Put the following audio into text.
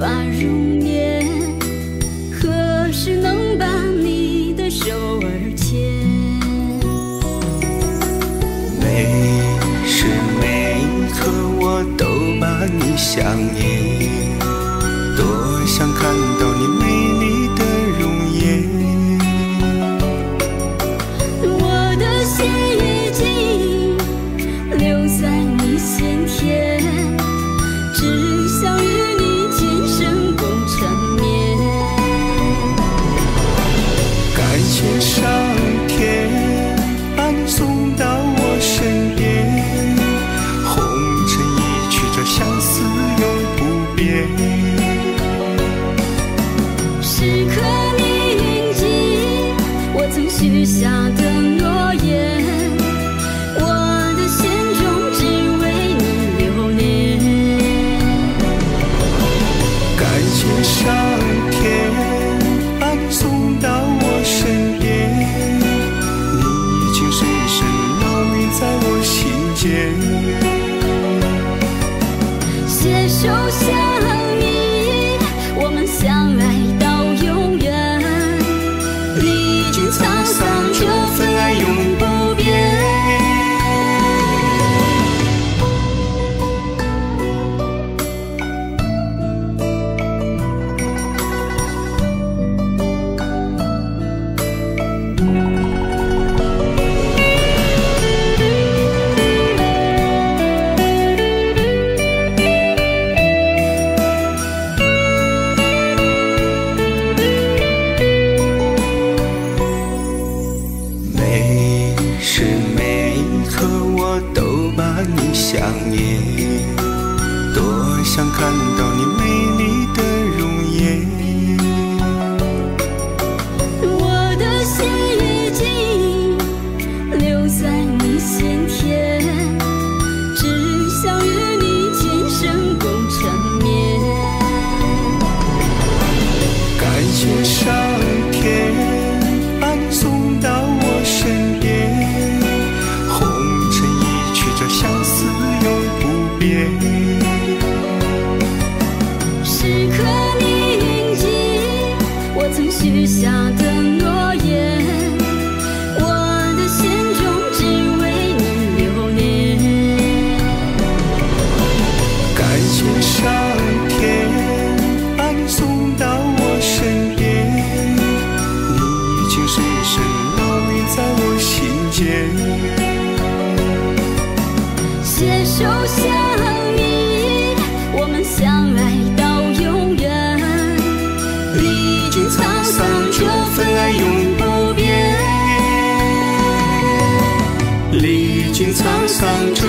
把容颜，何时能把你的手儿牵？每时每刻我都把你想念。多想看到你每。许下的诺言我的心中只为你留恋感谢上天把你送到我身边你已经深深烙印在我心间。看到。就像你我们相爱到永远。历经沧桑这份爱永不变历经沧桑这